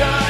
deception,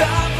out.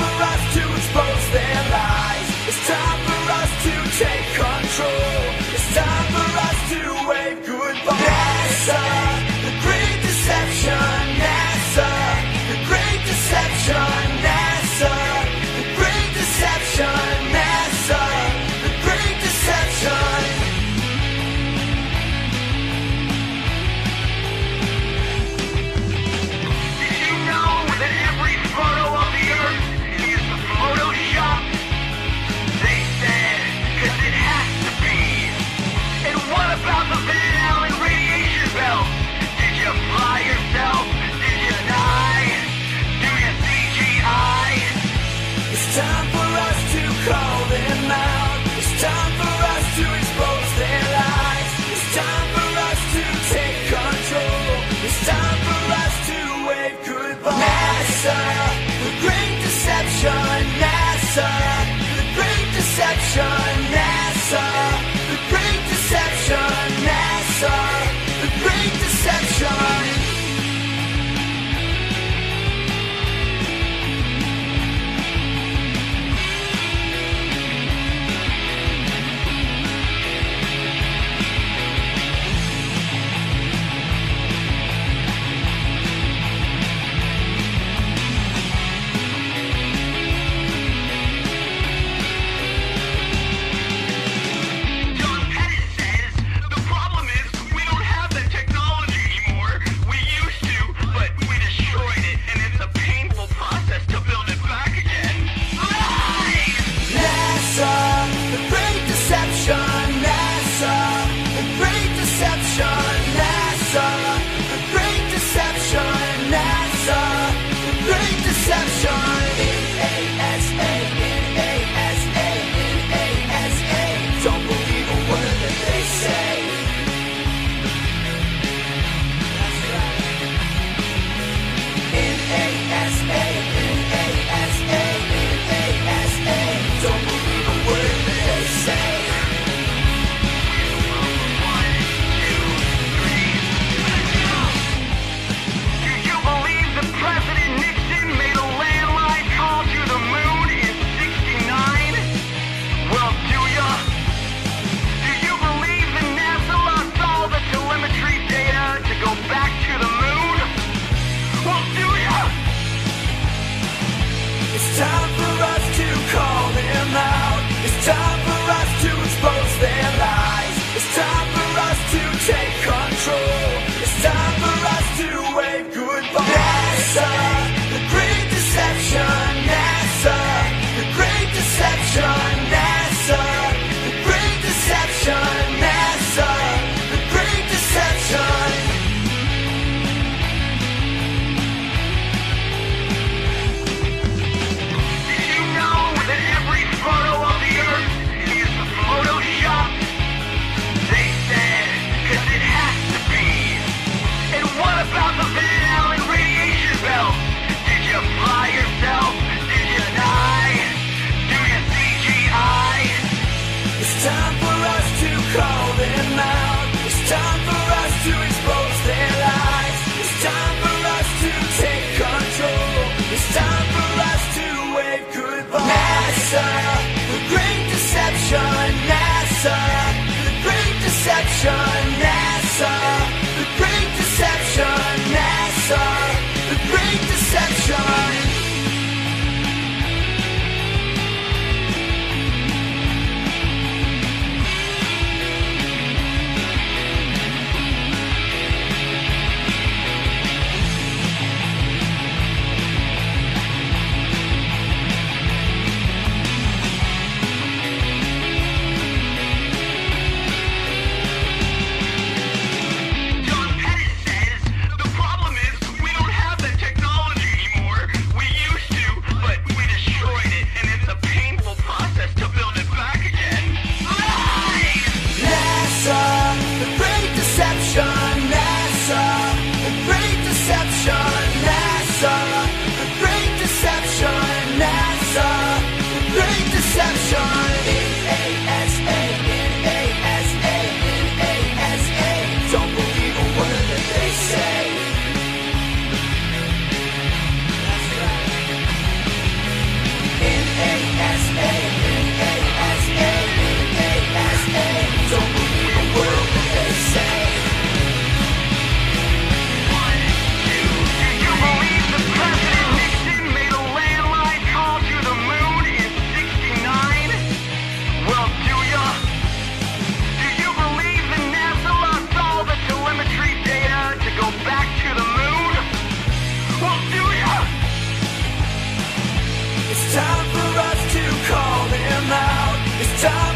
NASA, time.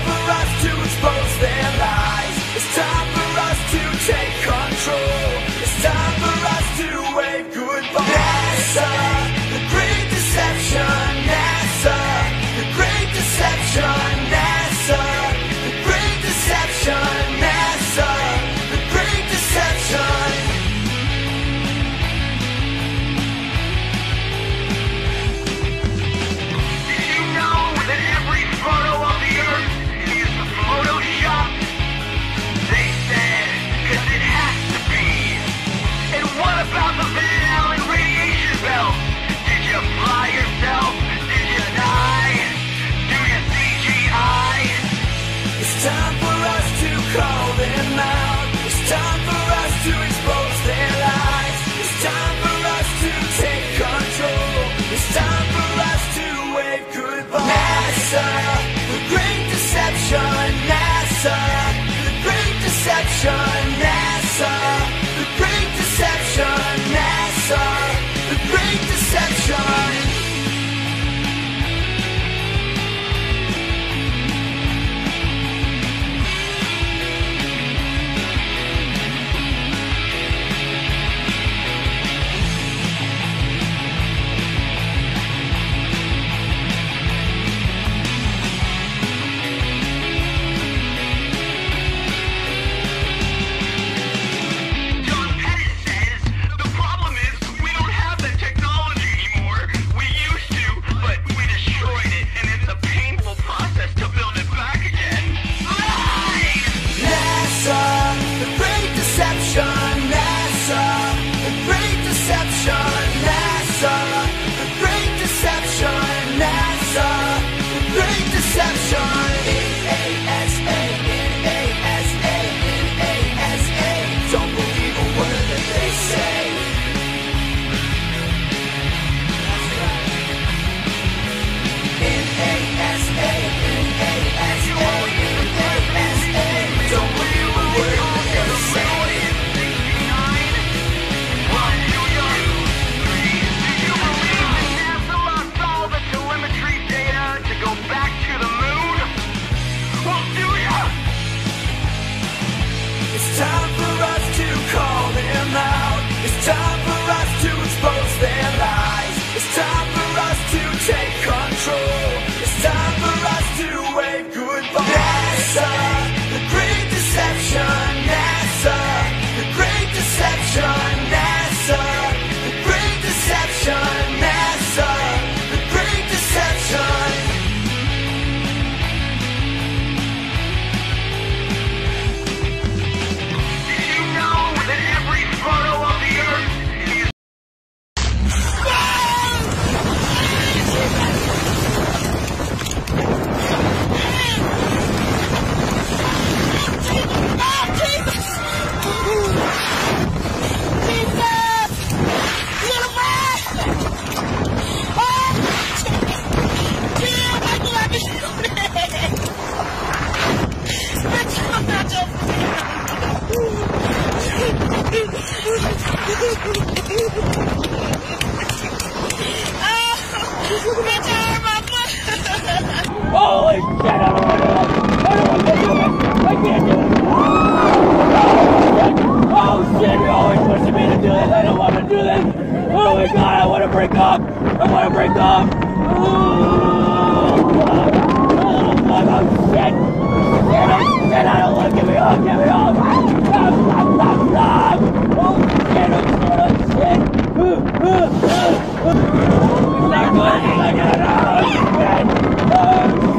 I break off. Oh, fuck, I'm shit. Shit, I'm shit, I don't want to get me off, get me off. Stop, stop, stop, stop. Oh, shit, oh, shit, oh, shit. Oh, oh, oh. It's not good, it's not good, oh, shit. Oh, shit.